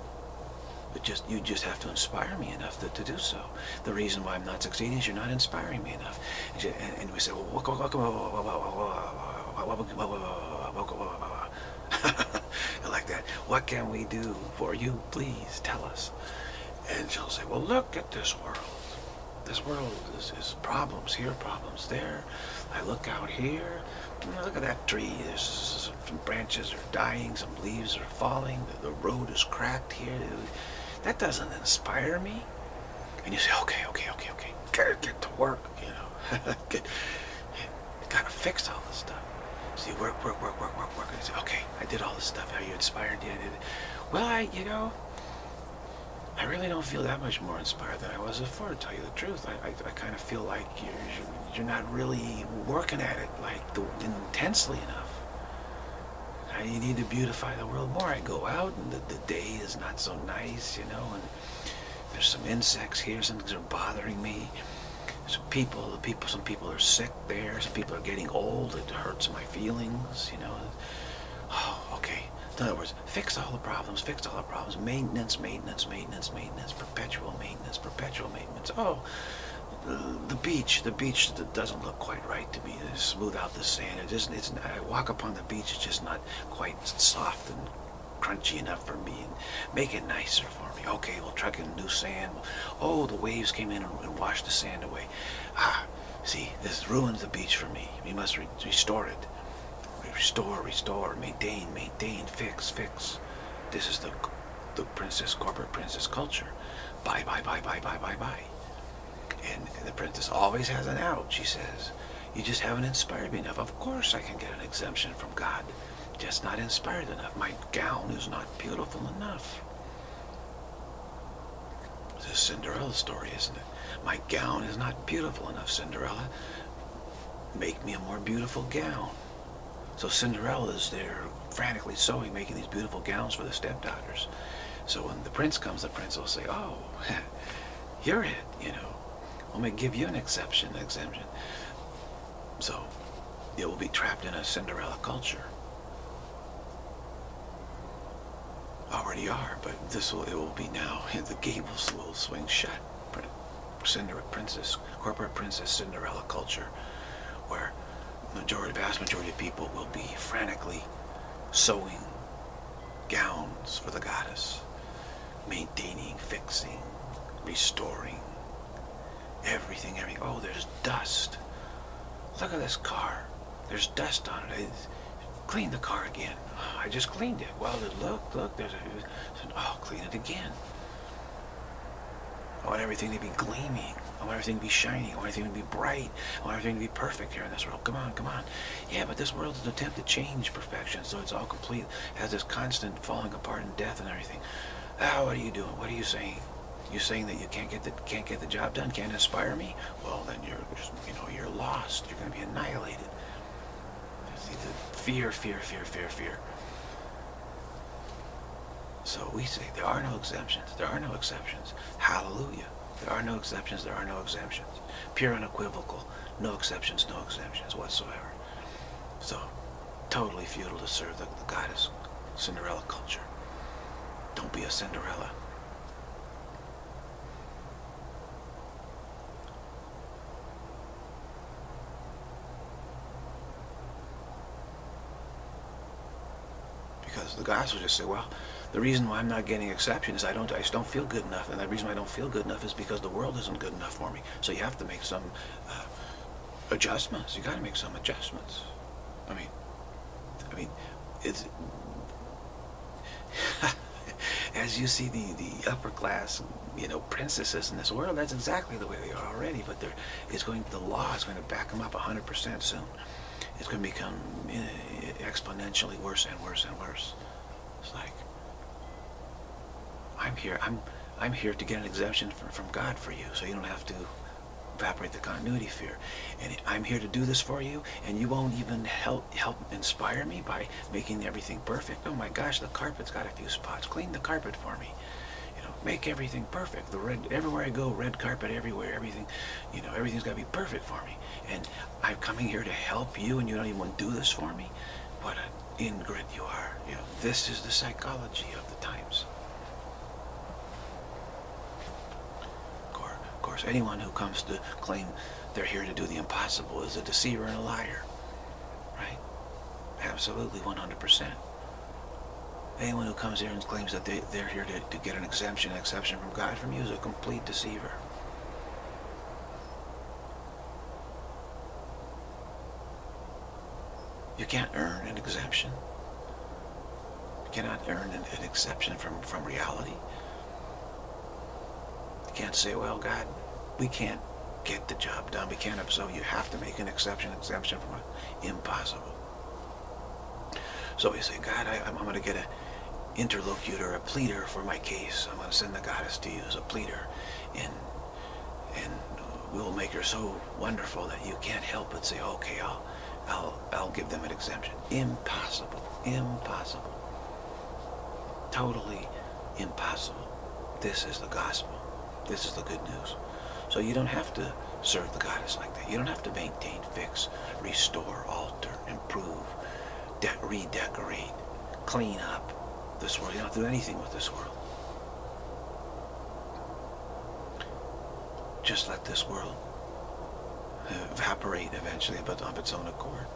But just you just have to inspire me enough to, to do so. The reason why I'm not succeeding is you're not inspiring me enough. And, and we say, well, like that. What can we do for you? Please tell us. And she'll say, well, look at this world. This world is, is problems here, problems there. I look out here. Look at that tree. There's some branches are dying, some leaves are falling. The, the road is cracked here. That doesn't inspire me. And you say, okay, okay, okay, okay, get, get to work, you know. get, gotta fix all this stuff. See, work, work, work, work, work, work. And you say, okay, I did all this stuff. How you inspired? Yeah, I did it. Well, I, you know, I really don't feel that much more inspired than I was before, to tell you the truth. I, I, I kind of feel like you're, you're not really working at it like the, intensely enough you need to beautify the world more. I go out and the, the day is not so nice, you know, and there's some insects here, some things are bothering me. Some people, the people, some people are sick there, some people are getting old, it hurts my feelings, you know. Oh, okay. In other words, fix all the problems, fix all the problems. Maintenance, maintenance, maintenance, maintenance, perpetual maintenance, perpetual maintenance. Oh, the beach, the beach doesn't look quite right to me. They smooth out the sand. It isn't, it's, I walk upon the beach, it's just not quite soft and crunchy enough for me. And make it nicer for me. Okay, we'll truck in new sand. Oh, the waves came in and, washed the sand away. Ah, See, this ruins the beach for me. We must re restore it. Restore, restore, maintain, maintain, fix, fix. This is the the princess, corporate princess culture. Bye, bye, bye, bye, bye, bye, buy. And the princess always has an out, she says. You just haven't inspired me enough. Of course I can get an exemption from God. Just not inspired enough. My gown is not beautiful enough. It's a Cinderella story, isn't it? My gown is not beautiful enough, Cinderella. Make me a more beautiful gown. So Cinderella is there frantically sewing, making these beautiful gowns for the stepdaughters. So when the prince comes, the prince will say, oh, you're it, you know. I'm going to give you an exception, exemption. So it will be trapped in a Cinderella culture. Already are, but this will, it will be now, the gables will swing shut. Cinderella princess, corporate princess Cinderella culture, where majority, vast majority of people will be frantically sewing gowns for the goddess, maintaining, fixing, restoring, everything, everything. Oh, there's dust. Look at this car. There's dust on it. I, clean the car again. I just cleaned it. Well, look, look, there's a, oh, clean it again. I want everything to be gleaming. I want everything to be shining. I want everything to be bright. I want everything to be perfect here in this world. Come on, come on. Yeah, but this world is an attempt to change perfection, so it's all complete. It has this constant falling apart and death and everything. Ah, what are you doing? What are you saying? You saying that you can't get the can't get the job done, can't inspire me? Well, then you're just, you know you're lost. You're going to be annihilated. See, the fear, fear, fear, fear, fear. So we say there are no exemptions. There are no exceptions. Hallelujah. There are no exceptions. There are no exemptions. Pure unequivocal. No exceptions. No exemptions whatsoever. So, totally futile to serve the, the goddess Cinderella culture. Don't be a Cinderella. Because the guys will just say, well, the reason why I'm not getting exception is I don't, I just don't feel good enough, and the reason I don't feel good enough is because the world isn't good enough for me. So you have to make some uh, adjustments. You got to make some adjustments. I mean, I mean, it's as you see the the upper class, you know, princesses in this world. That's exactly the way they are already. But there is going the law is going to back them up 100% soon. It's going to become uh, exponentially worse and worse and worse. It's like I'm here. I'm I'm here to get an exemption from, from God for you, so you don't have to evaporate the continuity fear. And I'm here to do this for you, and you won't even help help inspire me by making everything perfect. Oh my gosh, the carpet's got a few spots. Clean the carpet for me. You know, make everything perfect. The red everywhere I go, red carpet everywhere. Everything, you know, everything's got to be perfect for me. And I'm coming here to help you, and you don't even want to do this for me. What an ingrate you are. You know, this is the psychology of the times. Of course, anyone who comes to claim they're here to do the impossible is a deceiver and a liar. Right? Absolutely 100%. Anyone who comes here and claims that they, they're here to, to get an exemption, an exception from God from you is a complete deceiver. You can't earn an exemption. You cannot earn an, an exception from, from reality. You can't say, well, God, we can't get the job done. We can't, so you have to make an exception, exemption from it. Impossible. So we say, God, I, am going to get an interlocutor, a pleader for my case. I'm going to send the goddess to you as a pleader. And, and we'll make her so wonderful that you can't help but say, okay, I'll, I'll, I'll give them an exemption. Impossible. Impossible. Totally impossible. This is the gospel. This is the good news. So you don't have to serve the goddess like that. You don't have to maintain, fix, restore, alter, improve, redecorate, clean up this world. You don't have to do anything with this world. Just let this world evaporate eventually but of its own accord.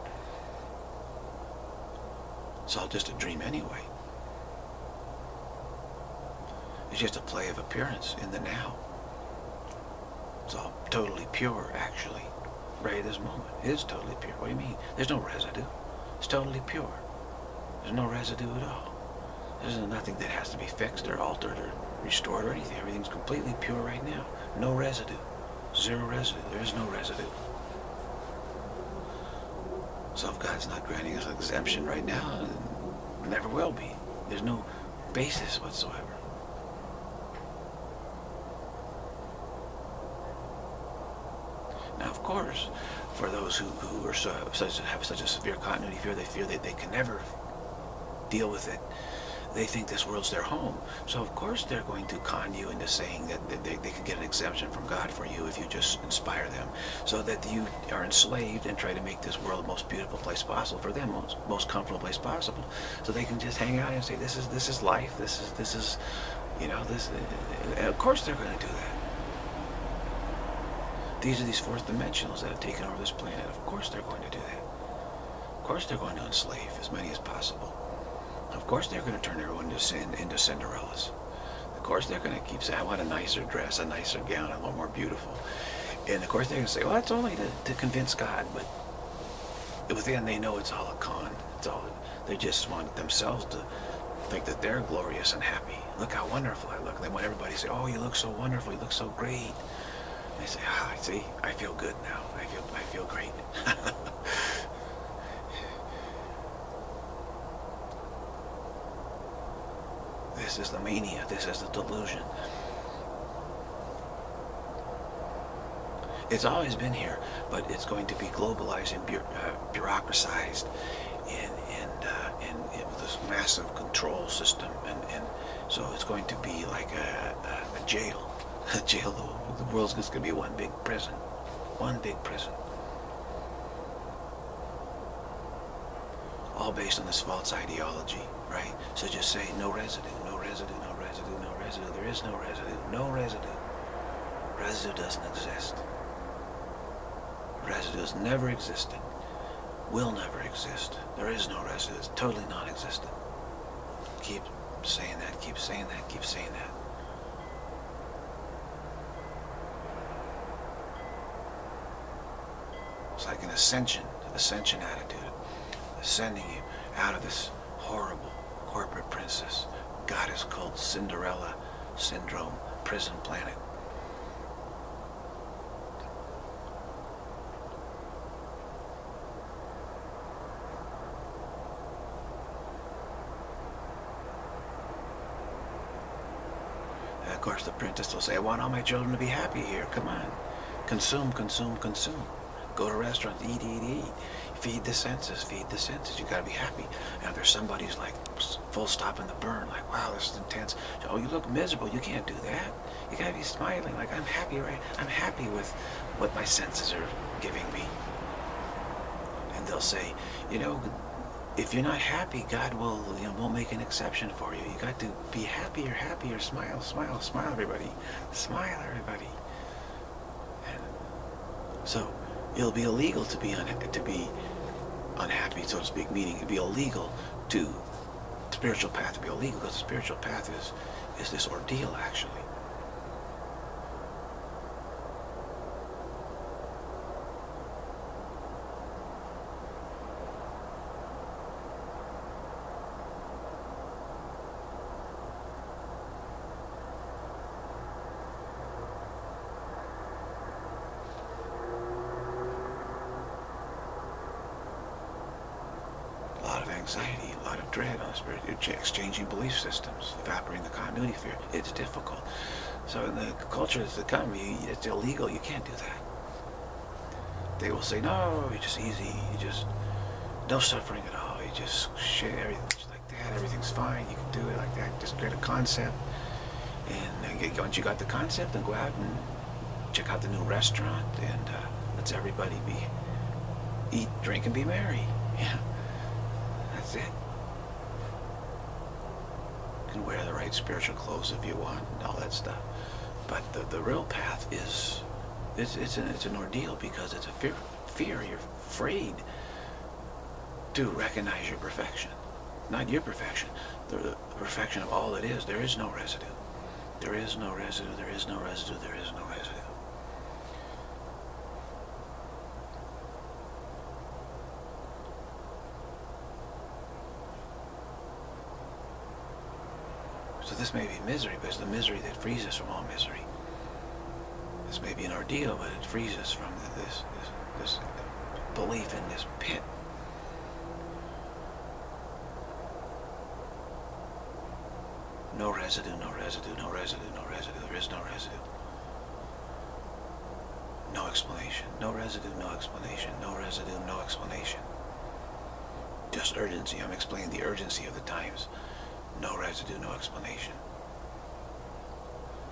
It's all just a dream anyway. It's just a play of appearance in the now. It's all totally pure, actually. right at this moment. It is totally pure. What do you mean? There's no residue. It's totally pure. There's no residue at all. There's nothing that has to be fixed or altered or restored or anything. Everything's completely pure right now. No residue. Zero residue. There is no residue. So if God's not granting us an exemption right now, never will be. There's no basis whatsoever. Now, of course, for those who, who are so, such, have such a severe continuity fear, they fear that they can never deal with it they think this world's their home. So of course they're going to con you into saying that they, they can get an exemption from God for you if you just inspire them. So that you are enslaved and try to make this world the most beautiful place possible for them, most, most comfortable place possible. So they can just hang out and say, this is, this is life, this is, this is, you know, this, and of course they're going to do that. These are these fourth dimensionals that have taken over this planet. Of course they're going to do that. Of course they're going to enslave as many as possible. Of course they're going to turn everyone into, into Cinderellas. Of course they're going to keep saying, I want a nicer dress, a nicer gown, a little more beautiful. And of course they're going to say, well, that's only to, to convince God. But within they know it's all a con. It's all, they just want themselves to think that they're glorious and happy. Look how wonderful I look. They want everybody to say, oh, you look so wonderful. You look so great. They say, ah, see, I feel good now. I feel, I feel great. This is the mania. This is the delusion. It's always been here, but it's going to be globalized and bu uh, bureaucratized in, in, uh, in, in, this massive control system. And, and so it's going to be like a, a, a jail. A jail. The, the world's just going to be one big prison. One big prison. All based on this false ideology, right? So just say no residue, no residue, no residue, no residue. There is no residue, no residue. Residue doesn't exist. Residue has never existed, will never exist. There is no residue. It's totally non-existent. Keep saying that, keep saying that, keep saying that. It's like an ascension, ascension attitude, ascending you out of this horrible corporate princess, goddess called Cinderella syndrome, prison planet. Of course, the princess will say, I want all my children to be happy here. Come on. Consume, consume, consume. Go to restaurants, eat, eat, eat. Feed the senses, feed the senses. You gotta be happy. Now there's somebody who's like full stop in the burn, like, wow, this is intense. Oh, you look miserable. You can't do that. You gotta be smiling, like, I'm happy, right? I'm happy with what my senses are giving me. And they'll say, you know, if you're not happy, God will, you know, won't make an exception for you. You got to be happier, happier. Smile, smile, smile, everybody. Smile, everybody. And so it'll be illegal to be un to be unhappy, so to speak. Meaning it'd be illegal to spiritual path to be illegal because the spiritual path is is this ordeal actually. anxiety, a lot of dread on the spirit, exchanging belief systems, evaporating the continuity fear. It's difficult. So in the culture that's to come, it's illegal. You can't do that. They will say, no, you're just easy. You just, no suffering at all. You just share everything just like that. Everything's fine. You can do it like that. Just create a concept. And once you got the concept, then go out and check out the new restaurant and uh, let's everybody be, eat, drink, and be merry. Yeah. That's it. You can wear the spiritual clothes if you want all that stuff. But the, the real path is, it's, it's, an, it's an ordeal because it's a fear, fear. You're afraid to recognize your perfection. Not your perfection, the, the perfection of all that is. There is no residue. There is no residue, there is no residue, there is no residue. So this may be misery, but it's the misery that frees us from all misery. This may be an ordeal, but it frees us from this, this, this belief in this pit. No residue, no residue, no residue, no residue. There is no residue. No explanation. No residue, no explanation. No residue, no explanation. Just urgency. I'm explaining the urgency of the times. No residue, no explanation.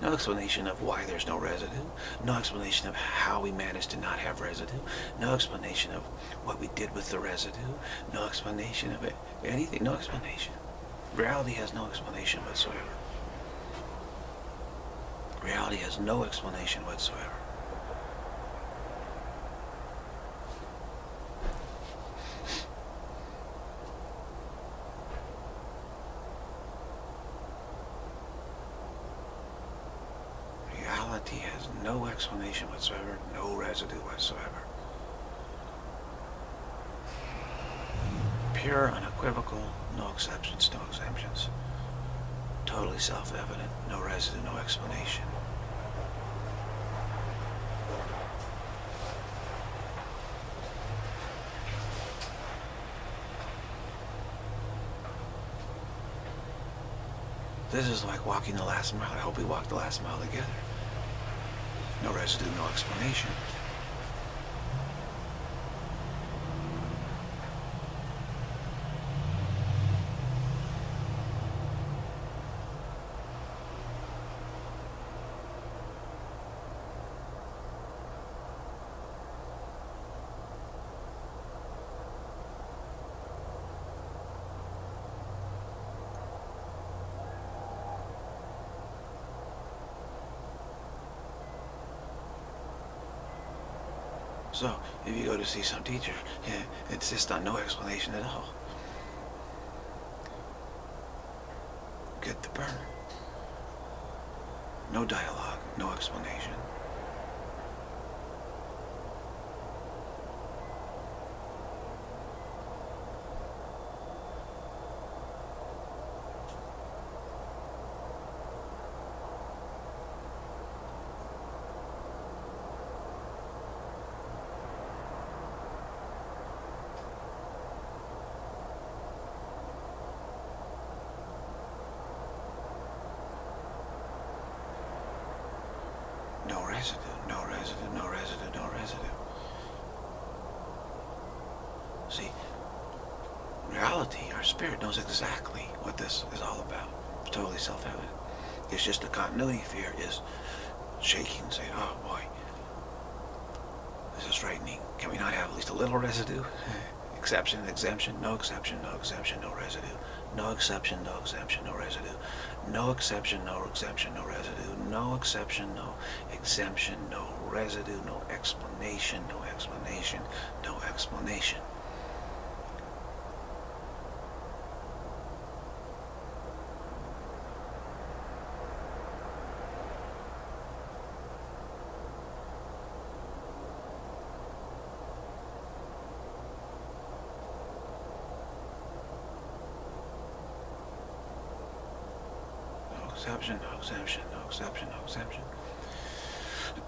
No explanation of why there's no residue. No explanation of how we managed to not have residue. No explanation of what we did with the residue. No explanation of it. Anything. No explanation. Reality has no explanation whatsoever. Reality has no explanation whatsoever. Reality has no explanation whatsoever, no residue whatsoever. Pure, unequivocal, no exceptions, no exemptions. Totally self-evident, no residue, no explanation. This is like walking the last mile. I hope we walk the last mile together. No residue, no explanation. If you go to see some teacher, it's just on no explanation at all. Get the burn. No dialogue, no explanation. No residue, no residue, no residue, no residue. See, reality, our spirit knows exactly what this is all about. It's totally self-evident. It's just the continuity fear is shaking, saying, oh boy, this is frightening. Can we not have at least a little residue? Exception, exemption, no exception, no exemption, no residue. No exception, no exemption, no residue. No exception, no exemption, no residue. No exception, no exemption, no residue, no explanation, no explanation, no explanation. No exception, no exemption, exception, no exception.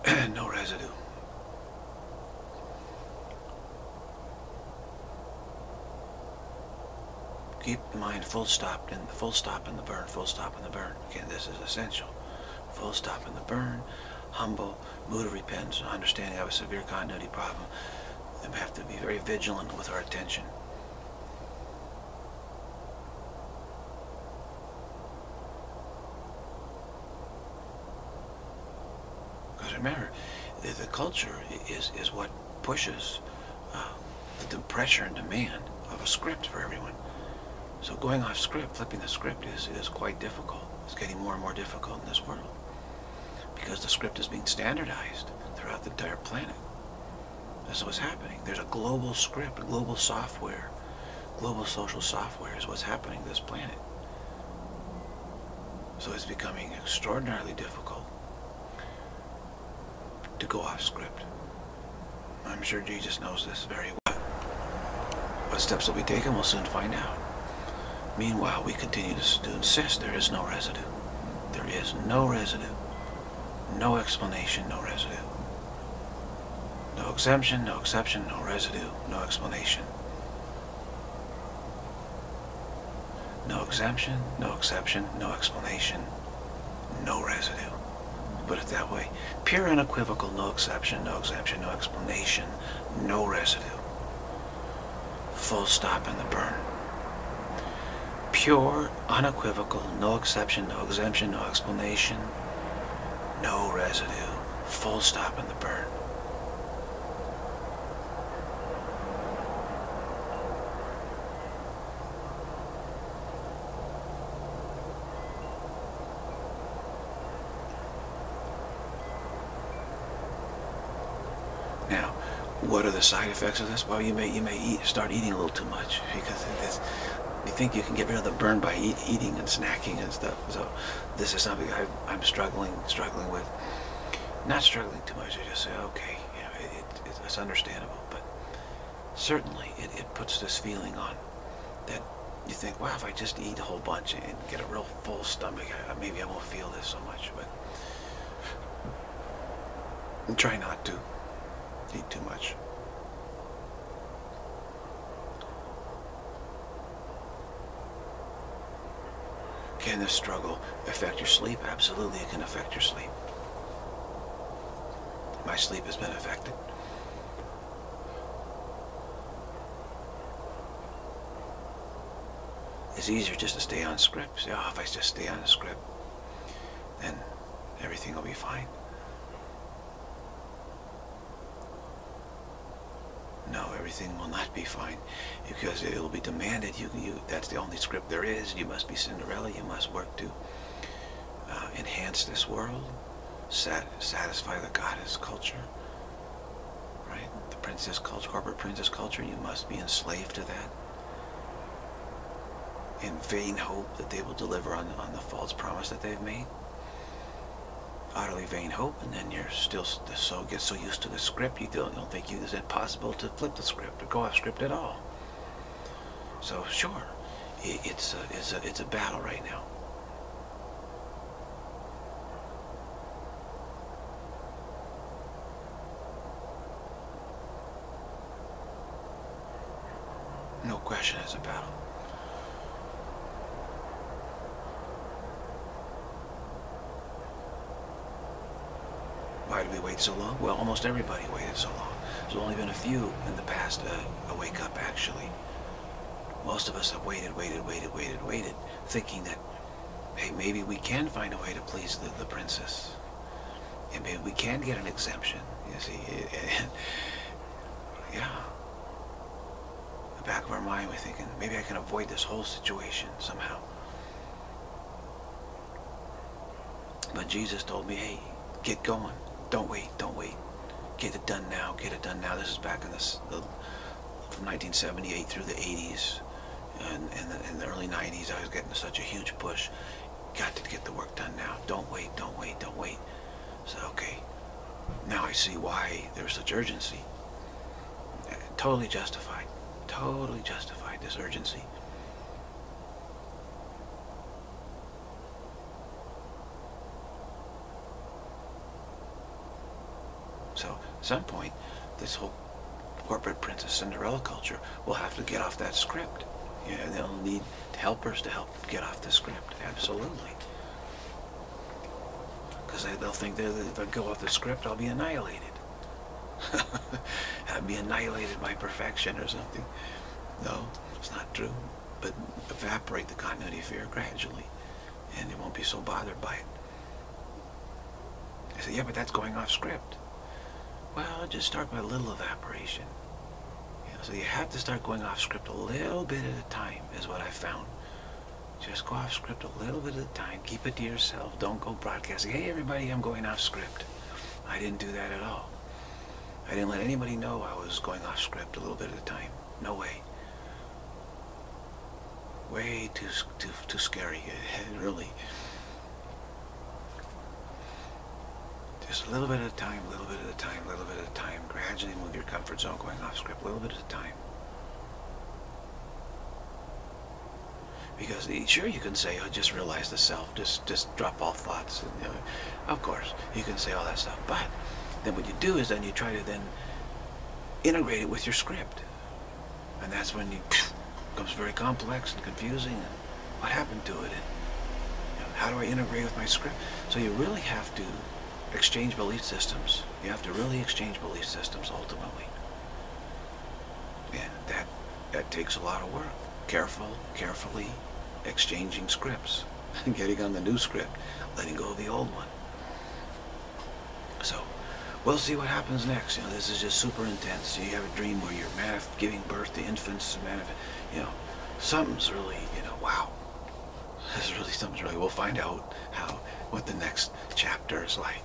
And no residue. Keep in mind full stop in full stop in the burn, full stop in the burn. Again, this is essential. Full stop in the burn, humble, mood of repentance, understanding I have a severe continuity problem. We have to be very vigilant with our attention. Because remember, the, the culture is, is what pushes uh, the, pressure and demand of a script for everyone. So going off script, flipping the script is, is quite difficult. It's getting more and more difficult in this world. Because the script is being standardized throughout the entire planet. That's what's happening. There's a global script, global software, global social software is what's happening to this planet. So it's becoming extraordinarily difficult to go off script. I'm sure Jesus knows this very well. What steps will be taken, we'll soon find out. Meanwhile, we continue to insist there is no residue. There is no residue. No explanation, no residue. No exemption, no exception, no residue, no explanation. No exemption, no exception, no explanation, no residue. Put it that way. Pure unequivocal, no exception, no exemption, no explanation, no residue. Full stop in the burn. Pure, unequivocal, no exception, no exemption, no explanation, no residue. Full stop in the burn. Now, what are the side effects of this? Well, you may you may eat, start eating a little too much because you think you can get rid of the burn by eat, eating and snacking and stuff. So this is something I, I'm struggling struggling with. Not struggling too much. I just say, okay, you know, it, it, it's understandable, but certainly it, it puts this feeling on that you think, wow, if I just eat a whole bunch and get a real full stomach, maybe I won't feel this so much. But try not to eat too much. Can this struggle affect your sleep? Absolutely, it can affect your sleep. My sleep has been affected. It's easier just to stay on script. Say, oh, if I just stay on a script, then everything will be fine. No, everything will not be fine because it will be demanded. You, you, that's the only script there is. You must be Cinderella. You must work to uh, enhance this world, sat, satisfy the goddess culture, right? The princess culture, corporate princess culture. You must be enslaved to that in vain hope that they will deliver on, on the false promise that they've made utterly vain hope, and then you're still so get so used to the script you don't, don't think you is it possible to flip the script or go off script at all. So sure, it, it's a, it's a it's a battle right now. No question, it's a battle. Did we wait so long? Well, almost everybody waited so long. There's only been a few in the past uh, a wake up, actually. Most of us have waited, waited, waited, waited, waited, thinking that, hey, maybe we can find a way to please the, the princess. And maybe we can get an exemption, you see. yeah. In the back of our mind, we're thinking, maybe I can avoid this whole situation somehow. But Jesus told me, hey, get going. Don't wait, don't wait. Get it done now, get it done now. This is back in this, the, from 1978 through the 80s. And in the, in the early 90s, I was getting such a huge push. Got to get the work done now. Don't wait, don't wait, don't wait. So, okay. Now I see why there's such urgency. Totally justified. Totally justified, this urgency. So at some point, this whole corporate Princess Cinderella culture will have to get off that script. Yeah, they'll need helpers to help get off the script. Absolutely. Because they, will think that if I go off the script, I'll be annihilated. I'll be annihilated by perfection or something. No, it's not true. But evaporate the continuity fear gradually, and you won't be so bothered by it. I say, yeah, but that's going off script. Well, just start with a little evaporation. You know, so you have to start going off script a little bit at a time is what I found. Just go off script a little bit at a time. Keep it to yourself. Don't go broadcasting, hey everybody, I'm going off script. I didn't do that at all. I didn't let anybody know I was going off script a little bit at a time. No way. Way too, too, too scary, really. Just a little bit at a time, a little bit at a time, a little bit at a time. Gradually move your comfort zone going off script, a little bit at a time. Because eh, sure, you can say, "Oh, just realize the self, just just drop all thoughts." And, you know, of course, you can say all that stuff. But then what you do is then you try to then integrate it with your script, and that's when it becomes very complex and confusing. And what happened to it? And you know, how do I integrate with my script? So you really have to exchange belief systems. You have to really exchange belief systems ultimately, and that that takes a lot of work. Careful, carefully exchanging scripts, getting on the new script, letting go of the old one. So, we'll see what happens next. You know, this is just super intense. You have a dream where you're giving birth to infants, you know, something's really, you know, wow. This is really something's really. We'll find out how what the next chapter is like.